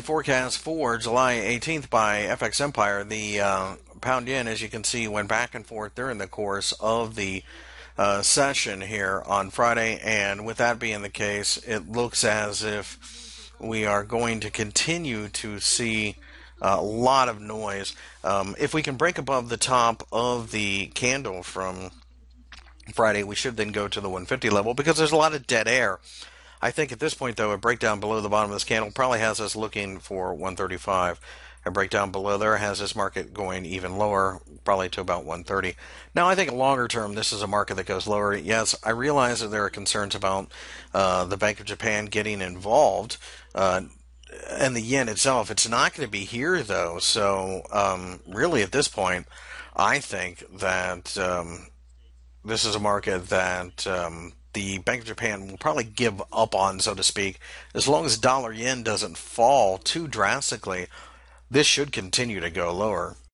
forecast for July 18th by FX Empire, the uh, pound yen, as you can see, went back and forth during the course of the uh, session here on Friday. And with that being the case, it looks as if we are going to continue to see a lot of noise. Um, if we can break above the top of the candle from Friday, we should then go to the 150 level because there's a lot of dead air. I think at this point, though, a breakdown below the bottom of this candle probably has us looking for 135. A breakdown below there has this market going even lower, probably to about 130. Now, I think longer term, this is a market that goes lower. Yes, I realize that there are concerns about uh, the Bank of Japan getting involved. Uh, and the yen itself, it's not going to be here though. So, um, really, at this point, I think that um, this is a market that um, the Bank of Japan will probably give up on, so to speak, as long as dollar yen doesn't fall too drastically. This should continue to go lower.